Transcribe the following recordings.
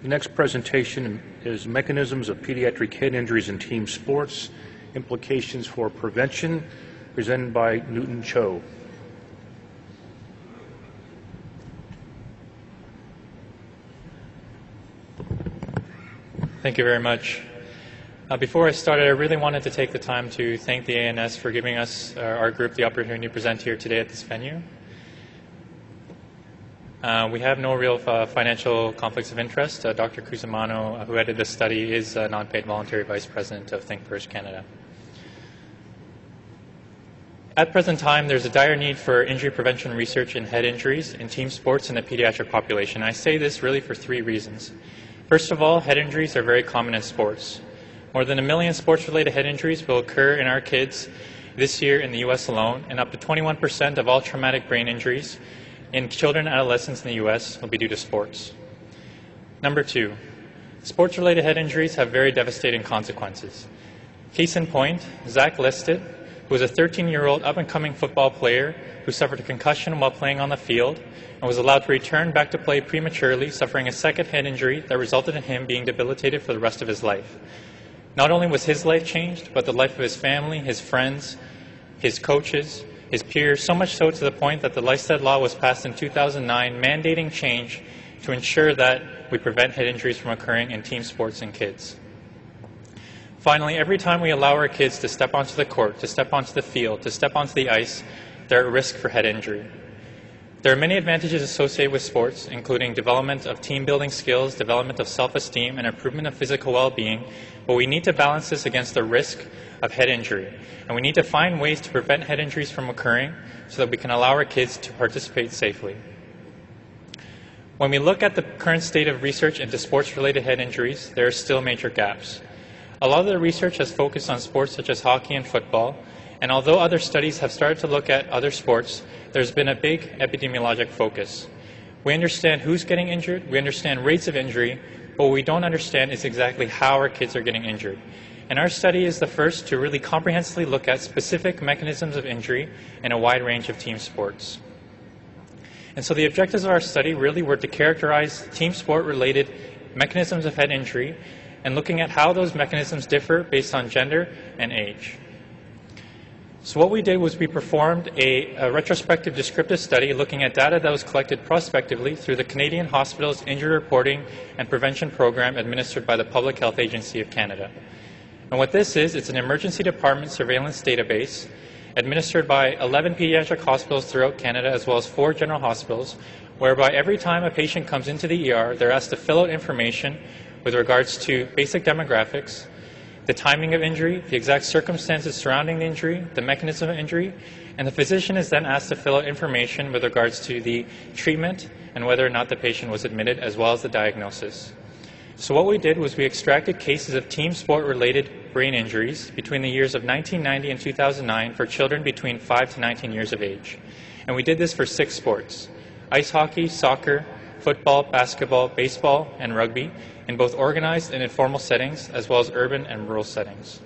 The next presentation is Mechanisms of Pediatric Head Injuries in Team Sports, Implications for Prevention, presented by Newton Cho. Thank you very much. Uh, before I started, I really wanted to take the time to thank the AANS for giving us, uh, our group, the opportunity to present here today at this venue. Uh, we have no real uh, financial conflicts of interest. Uh, Dr. Cusimano, uh, who headed this study, is a non-paid voluntary vice president of Think First Canada. At present time, there's a dire need for injury prevention research in head injuries in team sports in the pediatric population. I say this really for three reasons. First of all, head injuries are very common in sports. More than a million sports related head injuries will occur in our kids this year in the U.S. alone, and up to 21% of all traumatic brain injuries in children and adolescents in the U.S. will be due to sports. Number two, sports related head injuries have very devastating consequences. Case in point, Zach Lystedt, who was a 13 year old up and coming football player who suffered a concussion while playing on the field and was allowed to return back to play prematurely, suffering a second head injury that resulted in him being debilitated for the rest of his life. Not only was his life changed, but the life of his family, his friends, his coaches, his peers, so much so to the point that the Lystedt law was passed in 2009 mandating change to ensure that we prevent head injuries from occurring in team sports in kids. Finally, every time we allow our kids to step onto the court, to step onto the field, to step onto the ice, they're at risk for head injury. There are many advantages associated with sports, including development of team building skills, development of self esteem, and improvement of physical well being, but we need to balance this against the risk of head injury. And we need to find ways to prevent head injuries from occurring so that we can allow our kids to participate safely. When we look at the current state of research into sports related head injuries, there are still major gaps. A lot of the research has focused on sports such as hockey and football, and although other studies have started to look at other sports, there's been a big epidemiologic focus. We understand who's getting injured, we understand rates of injury, but what we don't understand is exactly how our kids are getting injured. And our study is the first to really comprehensively look at specific mechanisms of injury in a wide range of team sports. And so the objectives of our study really were to characterize team sport related mechanisms of head injury and looking at how those mechanisms differ based on gender and age. So what we did was we performed a, a, retrospective descriptive study looking at data that was collected prospectively through the Canadian Hospitals Injury Reporting and Prevention Program administered by the Public Health Agency of Canada. And what this is, it's an emergency department surveillance database administered by 11 pediatric hospitals throughout Canada as well as four general hospitals, whereby every time a patient comes into the ER, they're asked to fill out information with regards to basic demographics, the timing of injury, the exact circumstances surrounding the injury, the mechanism of injury, and the physician is then asked to fill out information with regards to the treatment and whether or not the patient was admitted, as well as the diagnosis. So, what we did was we extracted cases of team sport related brain injuries between the years of 1990 and 2009 for children between 5 to 19 years of age. And we did this for six sports ice hockey, soccer, football, basketball, baseball, and rugby in both organized and informal settings, as well as urban and rural settings.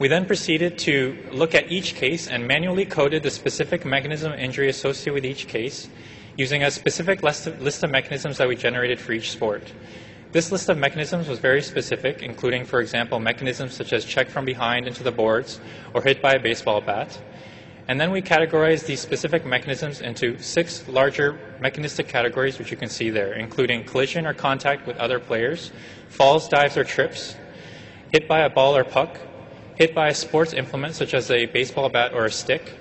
We then proceeded to look at each case and manually coded the specific mechanism of injury associated with each case using a specific list of, mechanisms that we generated for each sport. This list of mechanisms was very specific, including, for example, mechanisms such as check from behind into the boards or hit by a baseball bat. And then we categorized these specific mechanisms into six larger mechanistic categories, which you can see there, including collision or contact with other players, falls, dives, or trips, hit by a ball or puck, hit by a sports implement such as a baseball bat or a stick,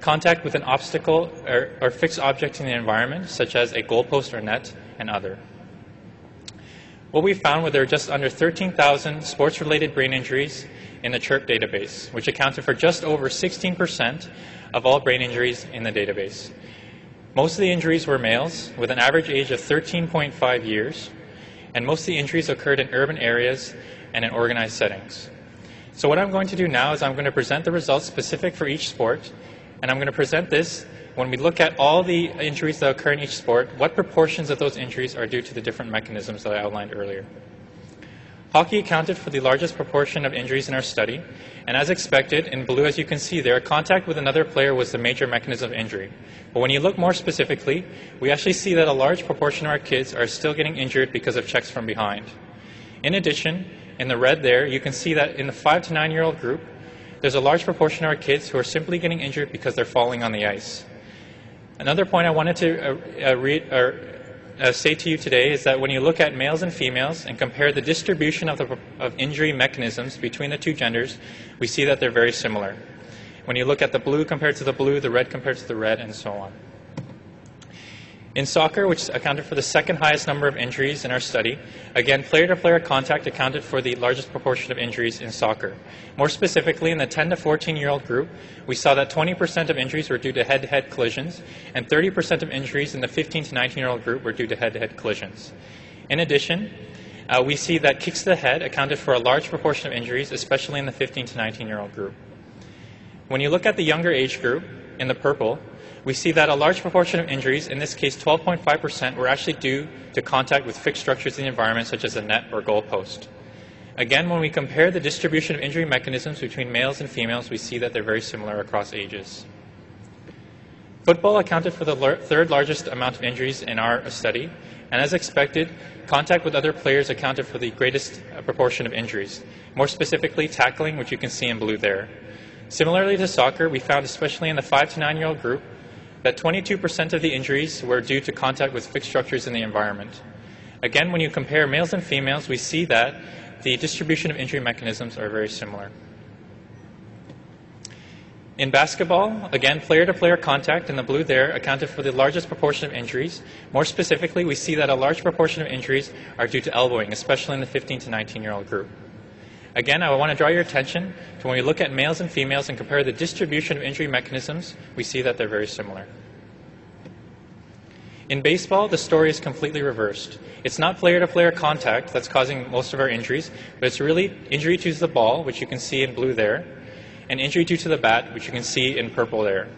contact with an obstacle or, or fixed object in the environment, such as a goalpost or net, and other. What we found were there were just under 13,000 sports related brain injuries in the CHIRPP database, which accounted for just over 16% of all brain injuries in the database. Most of the injuries were males with an average age of 13.5 years, and most of the injuries occurred in urban areas and in organized settings. So, what I'm going to do now is I'm going to present the results specific for each sport, and I'm going to present this when we look at all the injuries that occur in each sport, what proportions of those injuries are due to the different mechanisms that I outlined earlier. Hockey accounted for the largest proportion of injuries in our study, and as expected, in blue, as you can see there, contact with another player was the major mechanism of injury. But when you look more specifically, we actually see that a large proportion of our kids are still getting injured because of checks from behind. In addition, in the red there, you can see that in the 5 to 9 year old group, there's a large proportion of our kids who are simply getting injured because they're falling on the ice. Another point I wanted to uh, uh, read, uh, say to you today is that when you look at males and females and compare the distribution of, the, of injury mechanisms between the two genders, we see that they're very similar. When you look at the blue compared to the blue, the red compared to the red, and so on. In soccer, which accounted for the second highest number of injuries in our study, again, player to player contact accounted for the largest proportion of injuries in soccer. More specifically, in the 10 to 14 year old group, we saw that 20% of injuries were due to head to head collisions, and 30% of injuries in the 15 to 19 year old group were due to head to head collisions. In addition, uh, we see that kicks to the head accounted for a large proportion of injuries, especially in the 15 to 19 year old group. When you look at the younger age group, in the purple, we see that a large proportion of injuries, in this case 12.5%, were actually due to contact with fixed structures in the environment, such as a net or goalpost. Again, when we compare the distribution of injury mechanisms between males and females, we see that they're very similar across ages. Football accounted for the lar- third largest amount of injuries in our study, and as expected, contact with other players accounted for the greatest uh, proportion of injuries, more specifically tackling, which you can see in blue there. Similarly to soccer, we found, especially in the 5 to 9 year old group, that 22% of the injuries were due to contact with fixed structures in the environment. Again, when you compare males and females, we see that the distribution of injury mechanisms are very similar. In basketball, again, player to player contact in the blue there accounted for the largest proportion of injuries. More specifically, we see that a large proportion of injuries are due to elbowing, especially in the 15 to 19 year old group. Again, I want to draw your attention to when we look at males and females and compare the distribution of injury mechanisms, we see that they're very similar. In baseball, the story is completely reversed. It's not player to player contact that's causing most of our injuries, but it's really injury due to the ball, which you can see in blue there, and injury due to the bat, which you can see in purple there.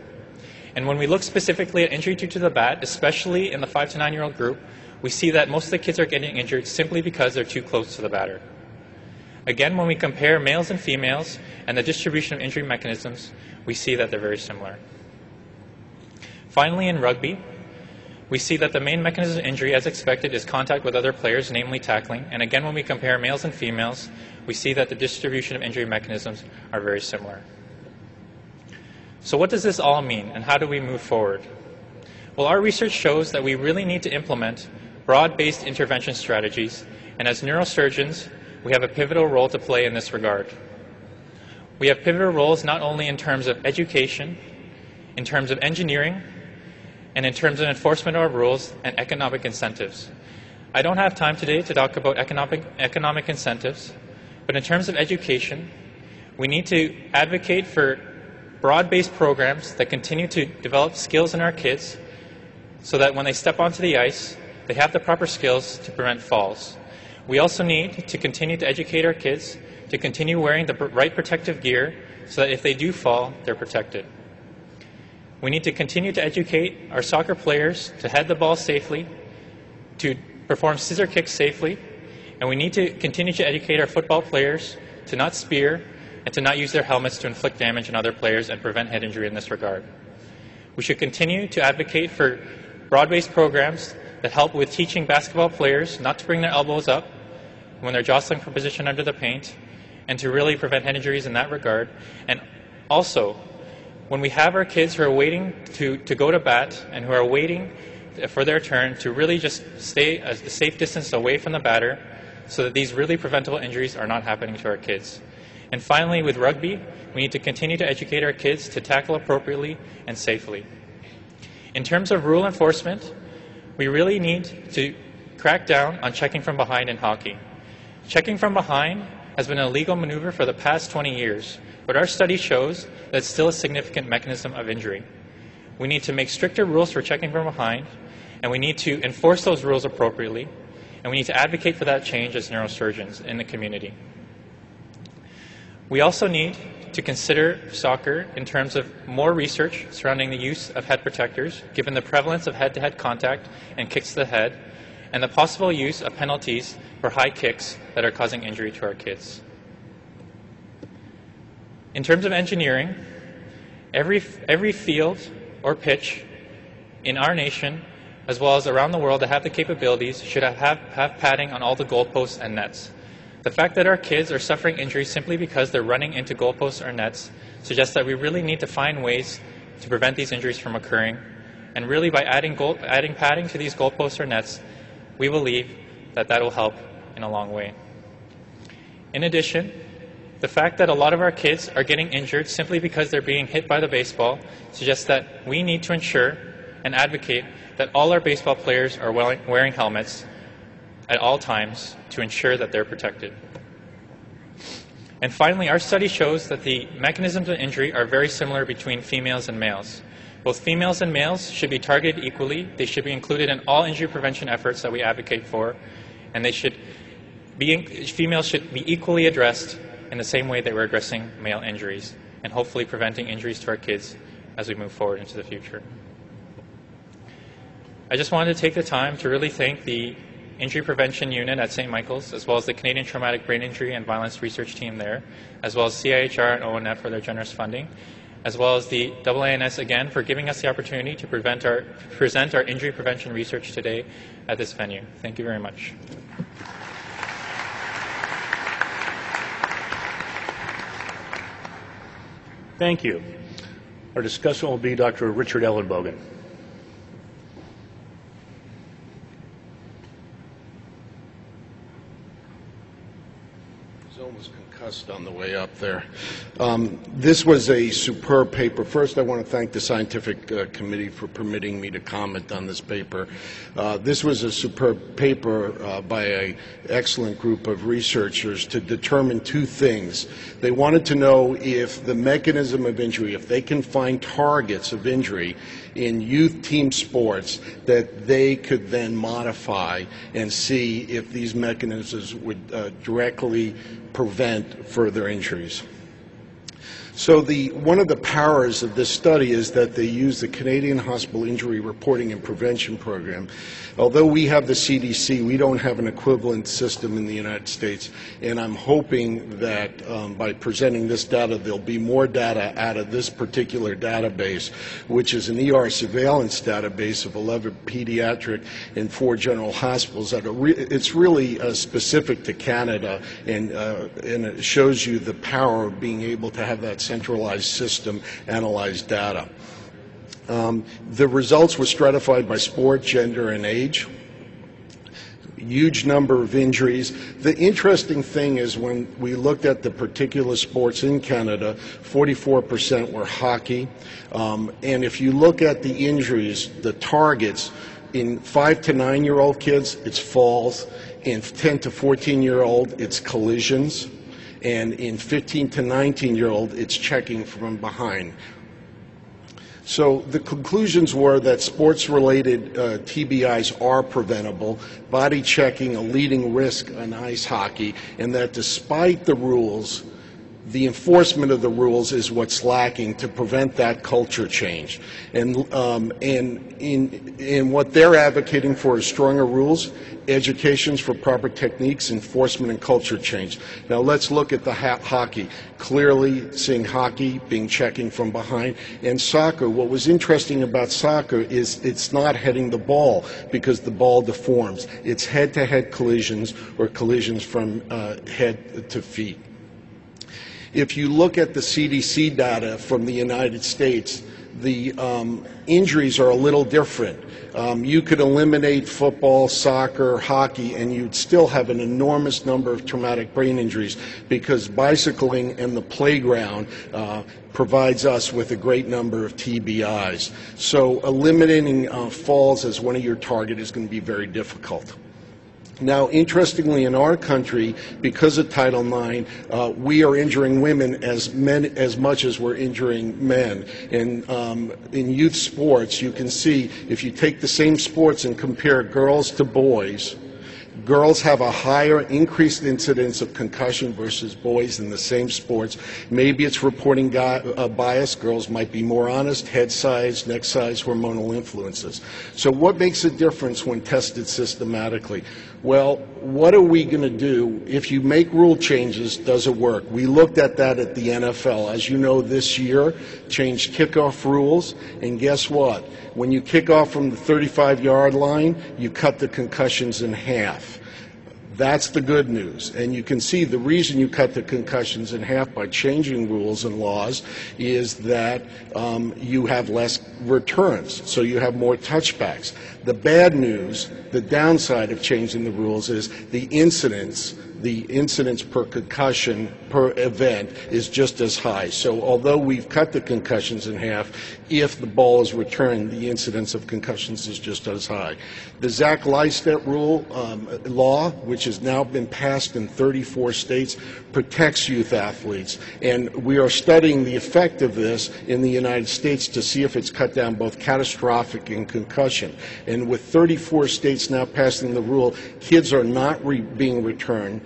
And when we look specifically at injury due to the bat, especially in the 5 to 9 year old group, we see that most of the kids are getting injured simply because they're too close to the batter. Again, when we compare males and females and the distribution of injury mechanisms, we see that they're very similar. Finally, in rugby, we see that the main mechanism of injury, as expected, is contact with other players, namely tackling. And again, when we compare males and females, we see that the distribution of injury mechanisms are very similar. So, what does this all mean, and how do we move forward? Well, our research shows that we really need to implement broad based intervention strategies, and as neurosurgeons, we have a pivotal role to play in this regard. We have pivotal roles not only in terms of education, in terms of engineering, and in terms of enforcement of our rules and economic incentives. I don't have time today to talk about economic, economic incentives, but in terms of education, we need to advocate for broad based programs that continue to develop skills in our kids so that when they step onto the ice, they have the proper skills to prevent falls. We also need to continue to educate our kids to continue wearing the right protective gear so that if they do fall, they're protected. We need to continue to educate our soccer players to head the ball safely, to perform scissor kicks safely, and we need to continue to educate our football players to not spear and to not use their helmets to inflict damage on other players and prevent head injury in this regard. We should continue to advocate for broad based programs that help with teaching basketball players not to bring their elbows up when they're jostling for position under the paint, and to really prevent head injuries in that regard. And also, when we have our kids who are waiting to, to go to bat and who are waiting for their turn, to really just stay a safe distance away from the batter so that these really preventable injuries are not happening to our kids. And finally, with rugby, we need to continue to educate our kids to tackle appropriately and safely. In terms of rule enforcement, we really need to crack down on checking from behind in hockey. Checking from behind has been an illegal maneuver for the past 20 years, but our study shows that it's still a significant mechanism of injury. We need to make stricter rules for checking from behind, and we need to enforce those rules appropriately, and we need to advocate for that change as neurosurgeons in the community. We also need to consider soccer in terms of more research surrounding the use of head protectors, given the prevalence of head to head contact and kicks to the head, and the possible use of penalties for high kicks that are causing injury to our kids. In terms of engineering, every, every field or pitch in our nation, as well as around the world that have the capabilities, should have, have padding on all the goalposts and nets. The fact that our kids are suffering injuries simply because they're running into goalposts or nets suggests that we really need to find ways to prevent these injuries from occurring. And really, by adding, goal, adding padding to these goalposts or nets, we believe that that will help in a long way. In addition, the fact that a lot of our kids are getting injured simply because they're being hit by the baseball suggests that we need to ensure and advocate that all our baseball players are wearing helmets at all times to ensure that they're protected. And finally, our study shows that the mechanisms of injury are very similar between females and males. Both females and males should be targeted equally. They should be included in all injury prevention efforts that we advocate for, and they should be, females should be equally addressed in the same way that we're addressing male injuries, and hopefully preventing injuries to our kids as we move forward into the future. I just wanted to take the time to really thank the Injury Prevention Unit at St. Michael's, as well as the Canadian Traumatic Brain Injury and Violence Research Team there, as well as CIHR and ONF for their generous funding, as well as the AANS again for giving us the opportunity to our, present our injury prevention research today at this venue. Thank you very much. Thank you. Our discussion will be Dr. Richard Ellenbogen. concussed on the way up there. Um, this was a superb paper. First, I want to thank the scientific uh, committee for permitting me to comment on this paper. Uh, this was a superb paper uh, by an excellent group of researchers to determine two things. They wanted to know if the mechanism of injury, if they can find targets of injury in youth team sports that they could then modify and see if these mechanisms would uh, directly prevent further injuries. So the, one of the powers of this study is that they use the Canadian Hospital Injury Reporting and Prevention Program. Although we have the CDC, we don't have an equivalent system in the United States, and I'm hoping that um, by presenting this data, there'll be more data out of this particular database, which is an ER surveillance database of 11 pediatric and four general hospitals. That re it's really uh, specific to Canada, and, uh, and it shows you the power of being able to have that centralized system analyze data. Um, the results were stratified by sport, gender, and age. Huge number of injuries. The interesting thing is when we looked at the particular sports in Canada, 44% were hockey. Um, and if you look at the injuries, the targets, in 5 to 9 year old kids, it's falls. In 10 to 14 year old, it's collisions and in 15 to 19 year old, it's checking from behind. So the conclusions were that sports related uh, TBIs are preventable, body checking a leading risk in ice hockey, and that despite the rules, the enforcement of the rules is what's lacking to prevent that culture change. And, um, and in, in what they're advocating for is stronger rules, educations for proper techniques, enforcement, and culture change. Now let's look at the hockey. Clearly seeing hockey being checking from behind. And soccer, what was interesting about soccer is it's not heading the ball because the ball deforms. It's head-to-head -head collisions or collisions from uh, head to feet. If you look at the CDC data from the United States, the um, injuries are a little different. Um, you could eliminate football, soccer, hockey, and you'd still have an enormous number of traumatic brain injuries because bicycling and the playground uh, provides us with a great number of TBIs. So eliminating uh, falls as one of your targets is going to be very difficult. Now, interestingly, in our country, because of Title IX, uh, we are injuring women as, men, as much as we're injuring men. And um, in youth sports, you can see if you take the same sports and compare girls to boys, Girls have a higher increased incidence of concussion versus boys in the same sports. Maybe it's reporting uh, bias. Girls might be more honest, head size, neck size, hormonal influences. So, what makes a difference when tested systematically? Well, what are we going to do if you make rule changes? Does it work? We looked at that at the NFL. As you know, this year changed kickoff rules, and guess what? When you kick off from the 35 yard line, you cut the concussions in half. That's the good news. And you can see the reason you cut the concussions in half by changing rules and laws is that um, you have less returns, so you have more touchbacks. The bad news, the downside of changing the rules is the incidence the incidence per concussion per event is just as high. So although we've cut the concussions in half, if the ball is returned, the incidence of concussions is just as high. The Zach Lystedt rule um, law, which has now been passed in 34 states, protects youth athletes, and we are studying the effect of this in the United States to see if it's cut down both catastrophic and concussion. And with 34 states now passing the rule, kids are not re- being returned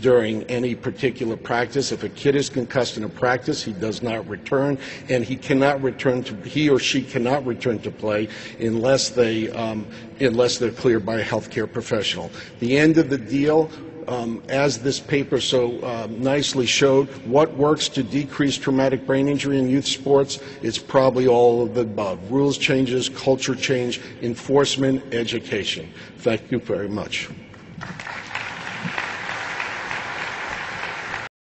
during any particular practice. If a kid is concussed in a practice, he does not return, and he cannot return to he or she cannot return to play unless they um, unless they're cleared by a healthcare professional. The end of the deal. Um, as this paper so um, nicely showed, what works to decrease traumatic brain injury in youth sports? It's probably all of the above. Rules changes, culture change, enforcement, education. Thank you very much.